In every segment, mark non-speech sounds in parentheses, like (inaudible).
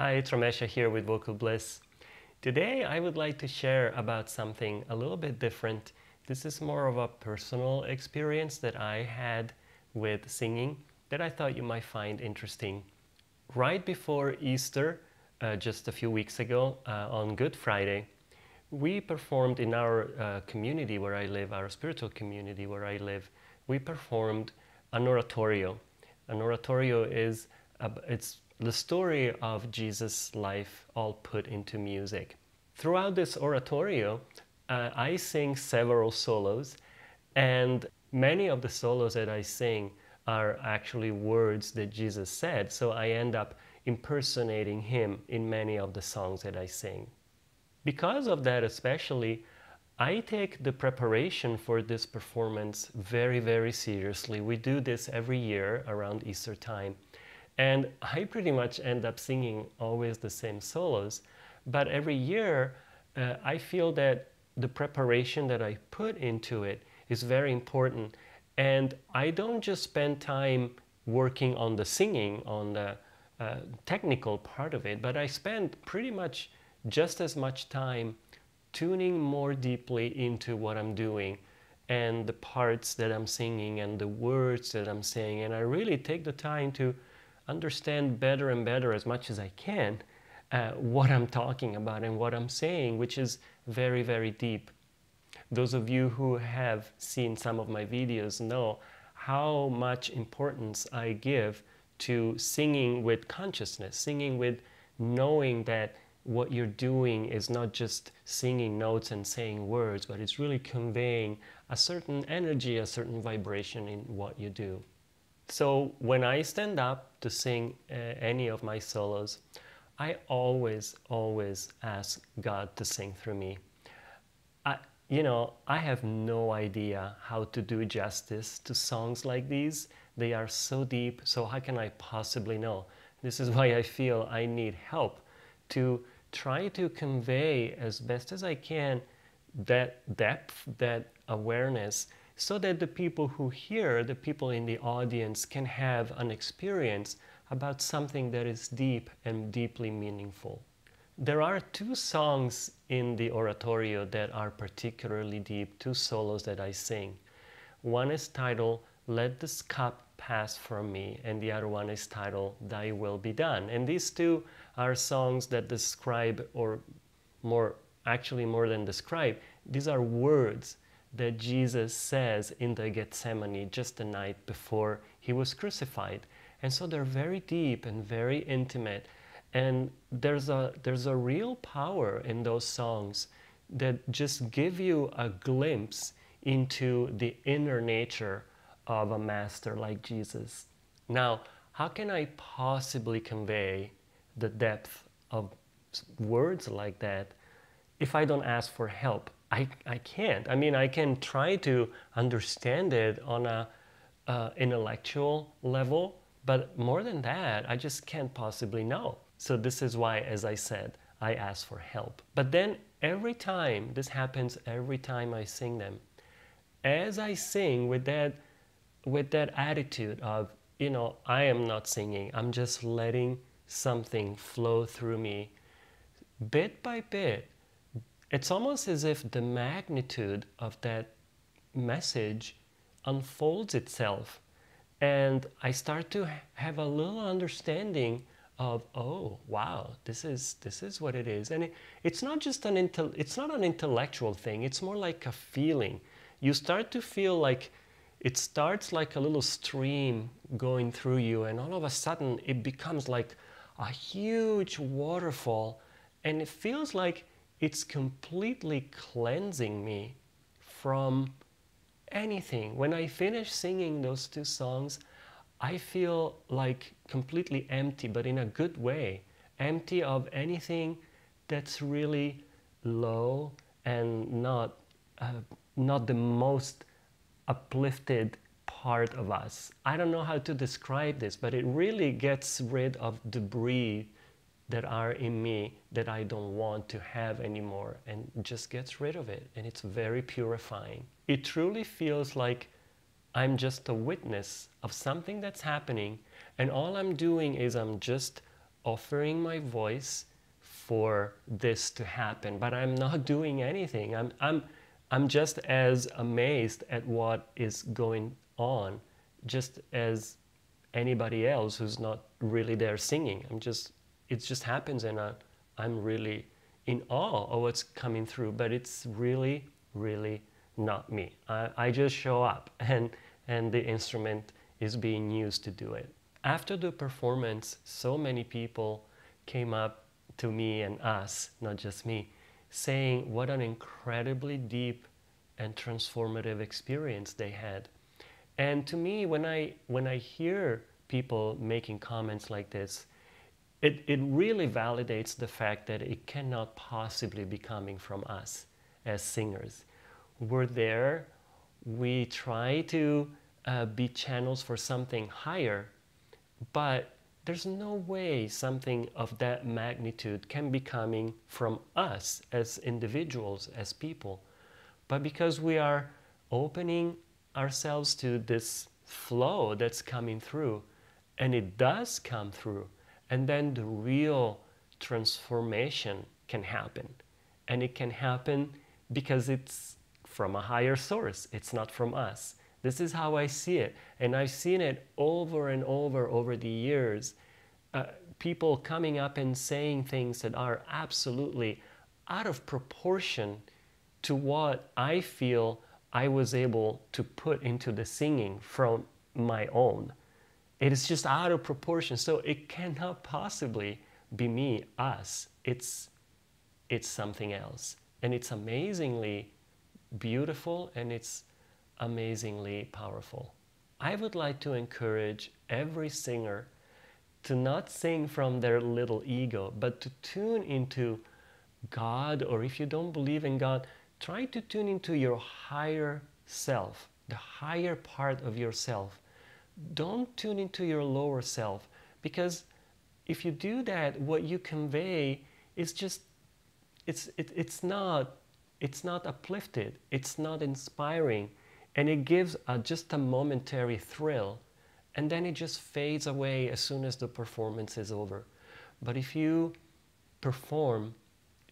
Hi, it's Ramesha here with Vocal Bliss. Today I would like to share about something a little bit different. This is more of a personal experience that I had with singing that I thought you might find interesting. Right before Easter, uh, just a few weeks ago, uh, on Good Friday, we performed in our uh, community where I live, our spiritual community where I live, we performed an oratorio. An oratorio is, it's the story of Jesus' life all put into music. Throughout this oratorio, uh, I sing several solos, and many of the solos that I sing are actually words that Jesus said, so I end up impersonating him in many of the songs that I sing. Because of that, especially, I take the preparation for this performance very, very seriously. We do this every year around Easter time. And I pretty much end up singing always the same solos. But every year, uh, I feel that the preparation that I put into it is very important. And I don't just spend time working on the singing, on the uh, technical part of it, but I spend pretty much just as much time tuning more deeply into what I'm doing and the parts that I'm singing and the words that I'm saying. And I really take the time to understand better and better as much as I can uh, what I'm talking about and what I'm saying, which is very, very deep. Those of you who have seen some of my videos know how much importance I give to singing with consciousness, singing with knowing that what you're doing is not just singing notes and saying words, but it's really conveying a certain energy, a certain vibration in what you do. So when I stand up to sing uh, any of my solos, I always, always ask God to sing through me. I, you know, I have no idea how to do justice to songs like these. They are so deep, so how can I possibly know? This is (laughs) why I feel I need help to try to convey as best as I can that depth, that awareness so that the people who hear, the people in the audience, can have an experience about something that is deep and deeply meaningful. There are two songs in the oratorio that are particularly deep, two solos that I sing. One is titled Let This Cup Pass From Me, and the other one is titled Thy Will Be Done. And these two are songs that describe, or more, actually more than describe, these are words that Jesus says in the Gethsemane just the night before he was crucified. And so they're very deep and very intimate. And there's a, there's a real power in those songs that just give you a glimpse into the inner nature of a master like Jesus. Now, how can I possibly convey the depth of words like that if I don't ask for help? I, I can't. I mean, I can try to understand it on a uh, intellectual level, but more than that, I just can't possibly know. So this is why, as I said, I ask for help. But then every time, this happens every time I sing them, as I sing with that, with that attitude of, you know, I am not singing, I'm just letting something flow through me, bit by bit, it's almost as if the magnitude of that message unfolds itself and i start to have a little understanding of oh wow this is this is what it is. And it, it's not just an intel, it's not an intellectual thing it's more like a feeling. You start to feel like it starts like a little stream going through you and all of a sudden it becomes like a huge waterfall and it feels like it's completely cleansing me from anything. When I finish singing those two songs, I feel like completely empty, but in a good way. Empty of anything that's really low and not, uh, not the most uplifted part of us. I don't know how to describe this, but it really gets rid of debris that are in me that I don't want to have anymore and just gets rid of it. And it's very purifying. It truly feels like I'm just a witness of something that's happening, and all I'm doing is I'm just offering my voice for this to happen, but I'm not (laughs) doing anything. I'm, I'm, I'm just as amazed at what is going on, just as anybody else who's not really there singing. I'm just, it just happens and I, I'm really in awe of what's coming through, but it's really, really not me. I, I just show up (laughs) and, and the instrument is being used to do it. After the performance, so many people came up to me and us, not just me, saying what an incredibly deep and transformative experience they had. And to me, when I, when I hear people making comments like this, it, it really validates the fact that it cannot possibly be coming from us as singers. We're there, we try to uh, be channels for something higher, but there's no way something of that magnitude can be coming from us as individuals, as people. But because we are opening ourselves to this flow that's coming through, and it does come through, and then the real transformation can happen. And it can happen because it's from a higher source, it's not from us. This is how I see it. And I've seen it over and over over the years. Uh, people coming up and saying things that are absolutely out of proportion to what I feel I was able to put into the singing from my own. It is just out of proportion. So it cannot possibly be me, us. It's, it's something else. And it's amazingly beautiful and it's amazingly powerful. I would like to encourage every singer to not sing from their little ego, but to tune into God, or if you don't believe in God, try to tune into your higher self, the higher part of yourself. Don't tune into your lower self, because if you do that, what you convey is just, it's, it, it's not, it's not uplifted, it's not inspiring, and it gives a, just a momentary thrill and then it just fades away as soon as the performance is over. But if you perform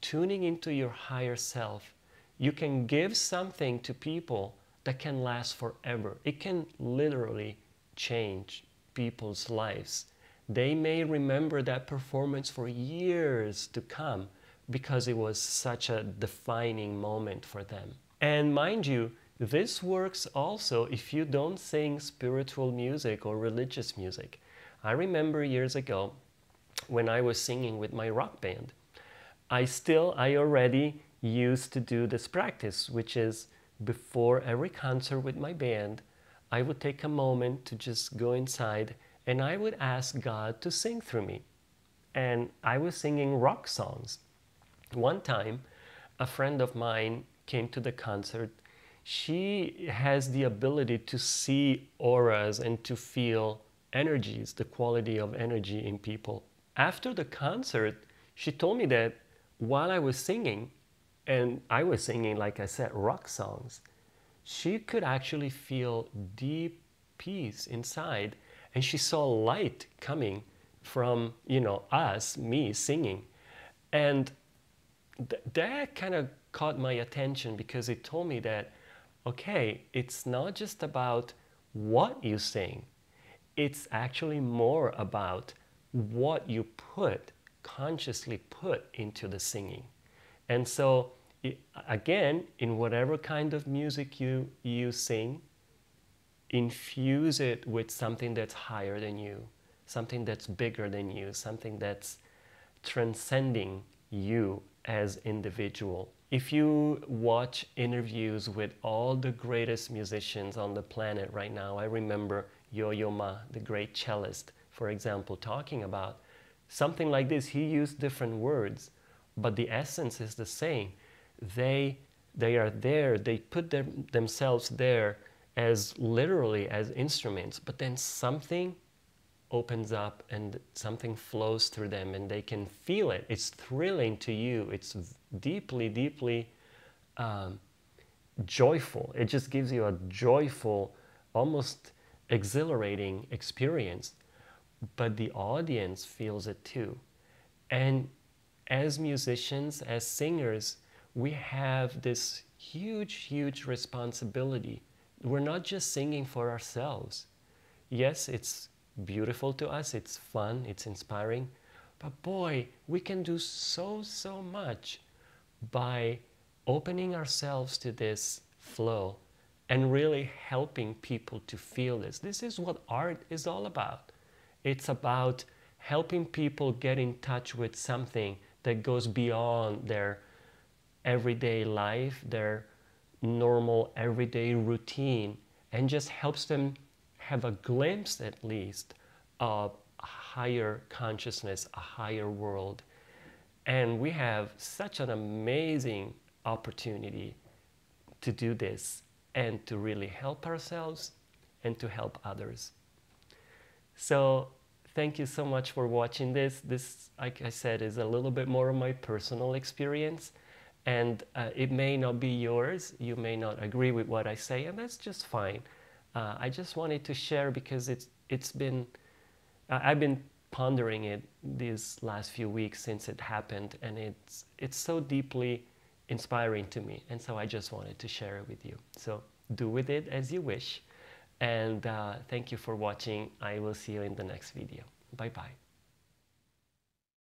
tuning into your higher self, you can give something to people that can last forever. It can literally change people's lives. They may remember that performance for years to come because it was such a defining moment for them. And mind you, this works also if you don't sing spiritual music or religious music. I remember years ago when I was singing with my rock band, I still, I already used to do this practice, which is before every concert with my band, I would take a moment to just go inside and I would ask God to sing through me. And I was singing rock songs. One time, a friend of mine came to the concert she has the ability to see auras and to feel energies, the quality of energy in people. After the concert, she told me that while I was singing, and I was singing, like I said, rock songs, she could actually feel deep peace inside. And she saw light coming from, you know, us, me singing. And th- that kind of caught my attention because it told me that okay, it's not just about what you sing, it's actually more about what you put, consciously put into the singing. And so, again, in whatever kind of music you, you sing, infuse it with something that's higher than you, something that's bigger than you, something that's transcending you as individual if you watch interviews with all the greatest musicians on the planet right now, I remember Yo-Yo Ma, the great cellist, for example, talking about something like this. He used different words, but the essence is the same. They, they are there, they put them, themselves there as literally as instruments, but then something opens up and something flows through them and they can feel it. It's thrilling to you. It's deeply, deeply um, joyful. It just gives you a joyful, almost exhilarating experience. but the audience feels it too. And as musicians, as singers, we have this huge, huge responsibility. We're not just singing for ourselves. Yes, it's beautiful to us, it's fun, it's inspiring, but boy, we can do so, so much by opening ourselves to this flow and really helping people to feel this. This is what art is all about. It's about helping people get in touch with something that goes beyond their everyday life, their normal everyday routine, and just helps them have a glimpse at least of a higher consciousness, a higher world. And we have such an amazing opportunity to do this and to really help ourselves and to help others. So thank you so much for watching this. This, like I said, is a little bit more of my personal experience and uh, it may not be yours. You may not agree with what I say and that's just fine. Uh, I just wanted to share because it's, it's been, I've been pondering it these last few weeks since it happened and it's, it's so deeply inspiring to me. And so I just wanted to share it with you. So do with it as you wish. And uh, thank you for watching. I will see you in the next video. Bye-bye.